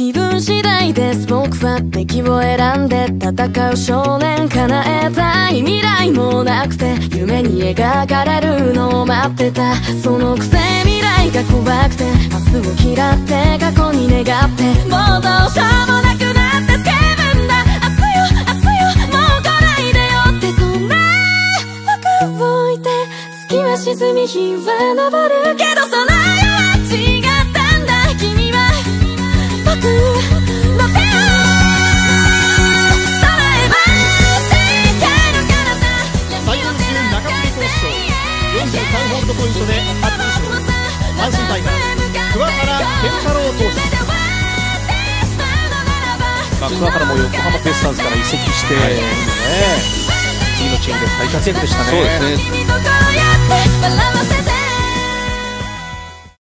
気分次第です。僕は敵を選んで戦う少年叶えたい未来もなくて夢に描かれるのを待ってた。そのくせ未来が怖くて明日を嫌って過去に願って。もうどうしようもなくなってスケブンだ。明日よ明日よもう来ないでよって。そんな僕を置いて月は沈み日は昇る。けどそのホールドポイントで初優勝阪神タイガース桑原健太郎投手。まあ、桑原も横浜ベイスターズから移籍して、ね、次のチームで大活躍でしたね。